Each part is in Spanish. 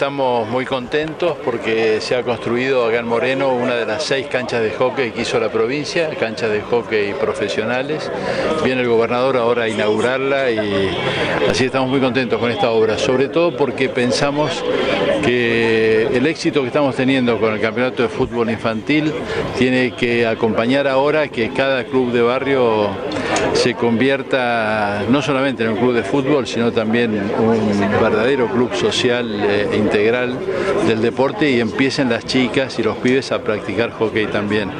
Estamos muy contentos porque se ha construido acá en Moreno una de las seis canchas de hockey que hizo la provincia, canchas de hockey profesionales. Viene el gobernador ahora a inaugurarla y así estamos muy contentos con esta obra, sobre todo porque pensamos que el éxito que estamos teniendo con el campeonato de fútbol infantil tiene que acompañar ahora que cada club de barrio se convierta no solamente en un club de fútbol, sino también un verdadero club social e integral del deporte y empiecen las chicas y los pibes a practicar hockey también.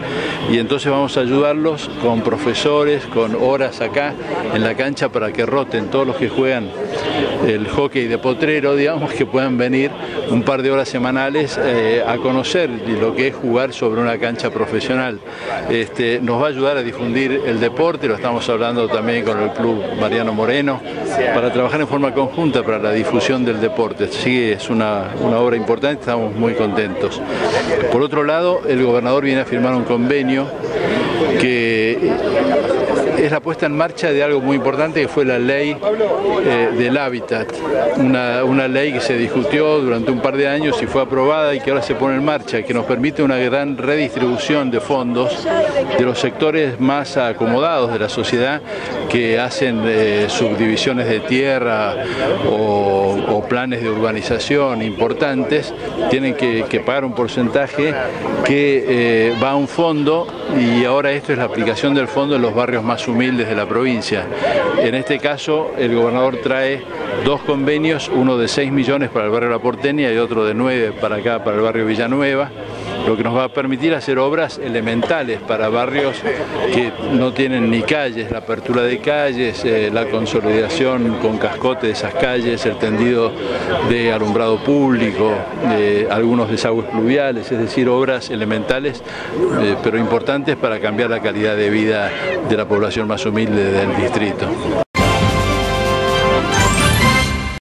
Y entonces vamos a ayudarlos con profesores, con horas acá en la cancha para que roten todos los que juegan el hockey de potrero, digamos, que puedan venir un par de horas semanales eh, a conocer lo que es jugar sobre una cancha profesional. Este, nos va a ayudar a difundir el deporte, lo estamos hablando también con el Club Mariano Moreno, para trabajar en forma conjunta para la difusión del deporte. Sí, es una, una obra importante, estamos muy contentos. Por otro lado, el gobernador viene a firmar un convenio que es la puesta en marcha de algo muy importante que fue la ley eh, del hábitat, una, una, ley que se discutió durante un par de años y fue aprobada y que ahora se pone en marcha, que nos permite una gran redistribución de fondos de los sectores más acomodados de la sociedad que hacen eh, subdivisiones de tierra o, o, planes de urbanización importantes, tienen que, pagar un porcentaje que eh, va a un fondo y ahora esto es la aplicación del fondo en los barrios más humildes de la provincia. En este caso, el gobernador trae dos convenios, uno de 6 millones para el barrio La Porteña y otro de 9 para acá, para el barrio Villanueva, lo que nos va a permitir hacer obras elementales para barrios que no tienen ni calles, la apertura de calles, eh, la consolidación con cascote de esas calles, el tendido de alumbrado público, eh, algunos desagües pluviales, es decir, obras elementales, eh, pero importantes para cambiar la calidad de vida de la población más humilde del distrito.